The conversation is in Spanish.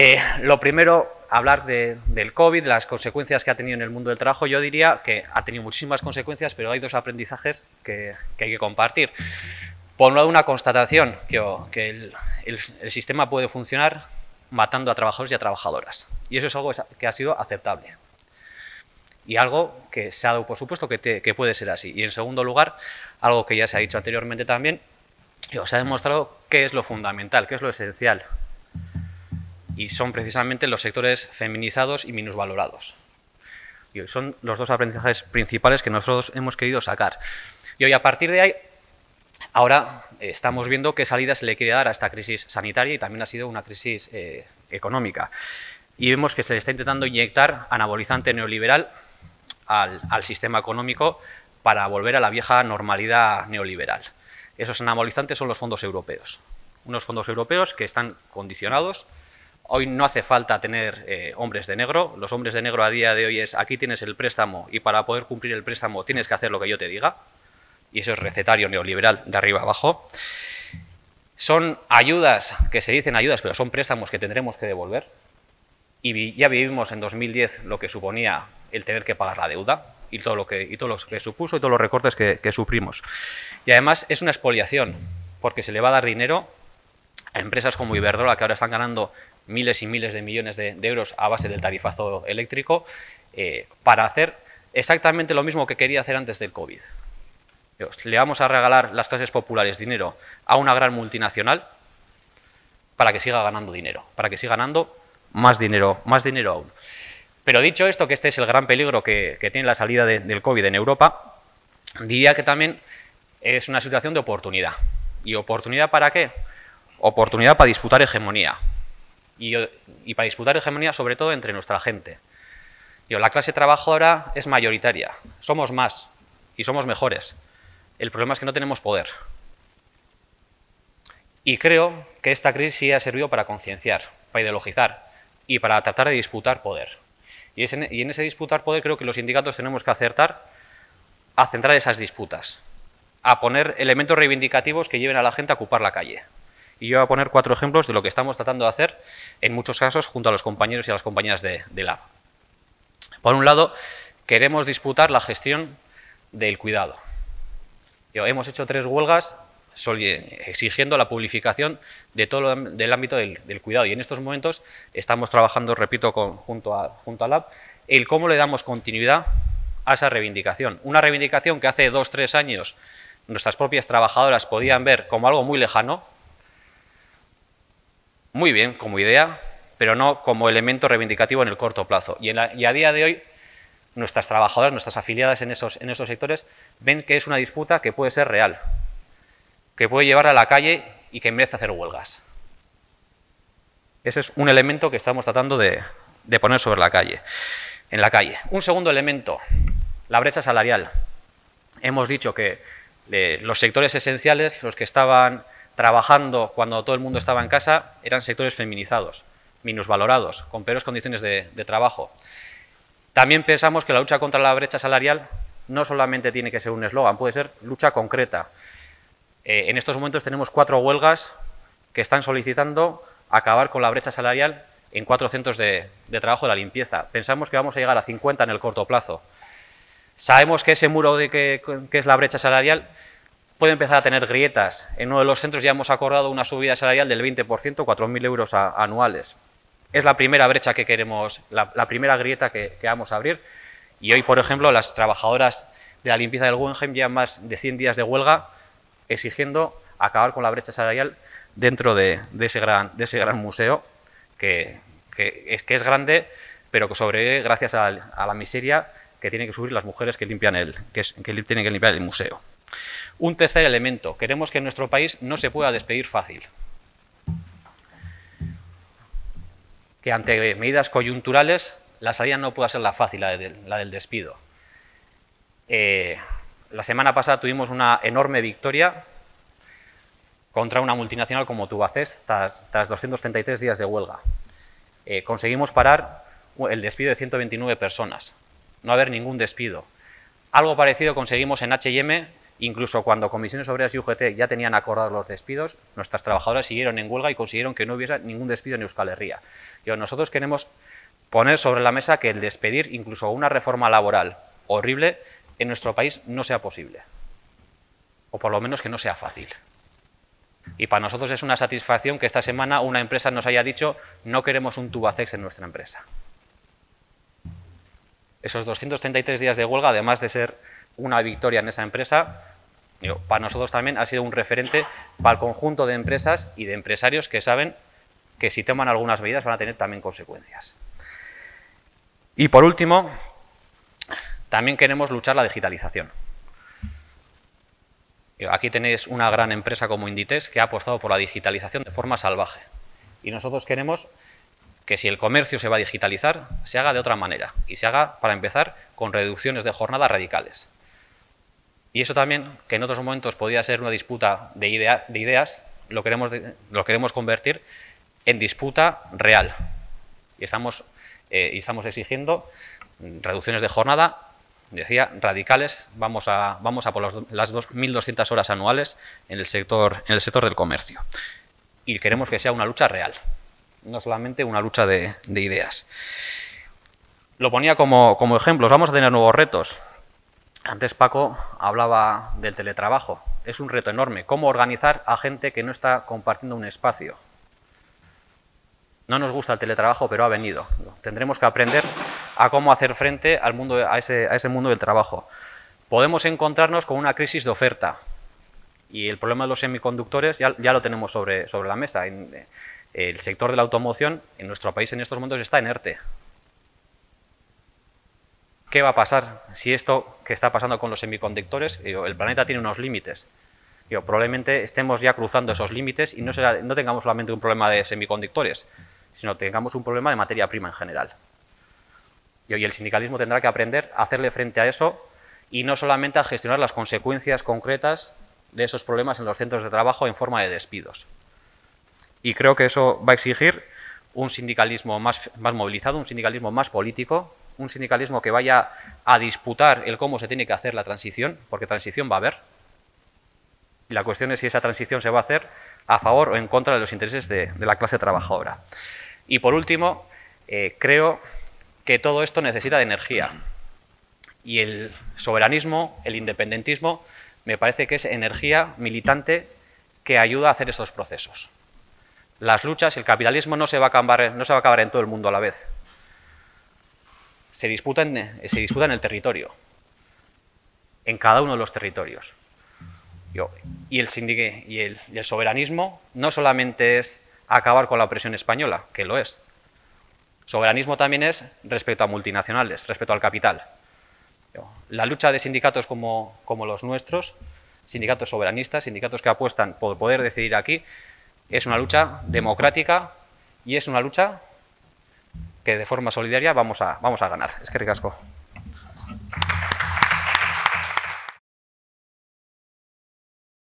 Eh, lo primero, hablar del COVID, las consecuencias que ha tenido en el mundo del trabajo. Yo diría que ha tenido muchísimas consecuencias, pero hay dos aprendizajes que, hay que compartir. Por un lado, una constatación, que, el, sistema puede funcionar matando a trabajadores y a trabajadoras. Y eso es algo que ha sido aceptable. Y algo que se ha dado por supuesto que, que puede ser así. Y en segundo lugar, algo que ya se ha dicho anteriormente también, se ha demostrado qué es lo fundamental, qué es lo esencial y son precisamente los sectores feminizados y minusvalorados. Y son los dos aprendizajes principales que nosotros hemos querido sacar. Y hoy a partir de ahí, ahora eh, estamos viendo qué salida se le quiere dar a esta crisis sanitaria y también ha sido una crisis eh, económica. Y vemos que se le está intentando inyectar anabolizante neoliberal al, al sistema económico para volver a la vieja normalidad neoliberal. Esos anabolizantes son los fondos europeos. Unos fondos europeos que están condicionados Hoy no hace falta tener eh, hombres de negro. Los hombres de negro a día de hoy es aquí tienes el préstamo y para poder cumplir el préstamo tienes que hacer lo que yo te diga. Y eso es recetario neoliberal de arriba abajo. Son ayudas que se dicen ayudas, pero son préstamos que tendremos que devolver. Y ya vivimos en 2010 lo que suponía el tener que pagar la deuda y todo lo que, y todo lo que supuso y todos los recortes que, que sufrimos. Y además es una expoliación, porque se le va a dar dinero a empresas como Iberdrola, que ahora están ganando miles y miles de millones de, euros a base del tarifazo eléctrico eh, para hacer exactamente lo mismo que quería hacer antes del COVID. Le vamos a regalar las clases populares dinero a una gran multinacional para que siga ganando dinero, para que siga ganando más dinero, más dinero aún. Pero dicho esto, que este es el gran peligro que, tiene la salida del COVID en Europa, diría que también es una situación de oportunidad. ¿Y oportunidad para qué? Oportunidad para disputar hegemonía y, para disputar hegemonía sobre todo entre nuestra gente. la clase trabajadora es mayoritaria, somos más y somos mejores. El problema es que no tenemos poder. Y creo que esta crisis sí ha servido para concienciar, para ideologizar y para tratar de disputar poder. Y en ese disputar poder creo que los sindicatos tenemos que acertar a centrar esas disputas, a poner elementos reivindicativos que lleven a la gente a ocupar la calle. Y yo voy a poner cuatro ejemplos de lo que estamos tratando de hacer, en muchos casos, junto a los compañeros y a las compañeras de, de Por un lado, queremos disputar la gestión del cuidado. hemos hecho tres huelgas exigiendo la publicación de todo el ámbito del, cuidado. Y en estos momentos estamos trabajando, repito, junto, a, junto a LAB, el cómo le damos continuidad a esa reivindicación. Una reivindicación que hace dos, tres años nuestras propias trabajadoras podían ver como algo muy lejano, muy bien como idea, pero no como elemento reivindicativo en el corto plazo. Y, a día de hoy, nuestras trabajadoras, nuestras afiliadas en esos, en esos sectores, ven que es una disputa que puede ser real, que puede llevar a la calle y que merece hacer huelgas. Ese es un elemento que estamos tratando de, poner sobre la calle, en la calle. Un segundo elemento, la brecha salarial. Hemos dicho que eh, los sectores esenciales, los que estaban trabajando cuando todo el mundo estaba en casa eran sectores feminizados, minusvalorados, con peores condiciones de, trabajo. También pensamos que la lucha contra la brecha salarial no solamente tiene que ser un eslogan, puede ser lucha concreta. Eh, en estos momentos tenemos cuatro huelgas que están solicitando acabar con la brecha salarial en cuatro centros de, trabajo de la limpieza. Pensamos que vamos a llegar a 50 en el corto plazo. Sabemos que ese muro de que es la brecha salarial puede empezar a tener grietas. En uno de los centros ya hemos acordado una subida salarial del 20%, 4.000 euros anuales. Es la primera brecha que queremos, la, primera grieta que, vamos a abrir. Y hoy, por ejemplo, las trabajadoras de la limpieza del Guggenheim llevan más de 100 días de huelga exigiendo acabar con la brecha salarial dentro de, ese, gran, museo, que, es, que es grande, pero que sobrevive gracias a, la miseria que tienen que subir las mujeres que, limpian el, que tienen que limpiar el museo. Un tercer elemento, queremos que en nuestro país no se pueda despedir fácil. Que ante medidas coyunturales la salida no pueda ser la fácil, la, del despido. Eh, la semana pasada tuvimos una enorme victoria contra una multinacional como Tubacés tras, 233 días de huelga. Eh, conseguimos parar el despido de 129 personas, no haber ningún despido. Algo parecido conseguimos en H&M Incluso cuando Comisiones Obreras y UGT ya tenían acordados los despidos, nuestras trabajadoras siguieron en huelga y consiguieron que no hubiese ningún despido en Euskal Herria. Nosotros queremos poner sobre la mesa que el despedir incluso una reforma laboral horrible en nuestro país no sea posible. O por lo menos que no sea fácil. Y para nosotros es una satisfacción que esta semana una empresa nos haya dicho no queremos un tubacex en nuestra empresa. Esos 233 días de huelga, además de ser una victoria en esa empresa, para nosotros también ha sido un referente para el conjunto de empresas y de empresarios que saben que si toman algunas medidas van a tener también consecuencias. Y por último, también queremos luchar la digitalización. Aquí tenéis una gran empresa como Inditex que ha apostado por la digitalización de forma salvaje. Y nosotros queremos que si el comercio se va a digitalizar, se haga de otra manera. Y se haga, para empezar, con reducciones de jornada radicales. Y eso también, que en otros momentos podía ser una disputa de, ideas, lo queremos, lo queremos convertir en disputa real. Y estamos, eh, y estamos exigiendo reducciones de jornada decía, radicales, vamos a, vamos a por las 2.200 horas anuales en el, sector, en el sector del comercio. Y queremos que sea una lucha real, no solamente una lucha de, ideas. Lo ponía como, como ejemplos, vamos a tener nuevos retos. Antes Paco hablaba del teletrabajo. Es un reto enorme. ¿Cómo organizar a gente que no está compartiendo un espacio? No nos gusta el teletrabajo, pero ha venido. Tendremos que aprender a cómo hacer frente al mundo, a, ese, a ese mundo del trabajo. Podemos encontrarnos con una crisis de oferta y el problema de los semiconductores ya, ya lo tenemos sobre, sobre la mesa. En, eh, el sector de la automoción en nuestro país en estos momentos está inerte. ¿Qué va a pasar si esto que está pasando con los semiconductores, el planeta tiene unos límites? probablemente estemos ya cruzando esos límites y no, será, no tengamos solamente un problema de semiconductores, sino tengamos un problema de materia prima en general. Y el sindicalismo tendrá que aprender a hacerle frente a eso y no solamente a gestionar las consecuencias concretas de esos problemas en los centros de trabajo en forma de despidos. Y creo que eso va a exigir un sindicalismo más, más movilizado, un sindicalismo más político, un sindicalismo que vaya a disputar el cómo se tiene que hacer la transición, porque transición va a haber. Y la cuestión es si esa transición se va a hacer a favor o en contra de los intereses de, la clase trabajadora. Y por último, eh, creo que todo esto necesita de energía. Y el soberanismo, el independentismo, me parece que es energía militante que ayuda a hacer esos procesos. Las luchas, el capitalismo no se va a acabar, no se va a acabar en todo el mundo a la vez. Se disputa, se disputa en el territorio, en cada uno de los territorios. Y el, y el, soberanismo no solamente es acabar con la opresión española, que lo es. Soberanismo también es respecto a multinacionales, respecto al capital. La lucha de sindicatos como, como los nuestros, sindicatos soberanistas, sindicatos que apuestan por poder decidir aquí, es una lucha democrática y es una lucha que de forma solidaria vamos a, vamos a ganar. Es que ricasco.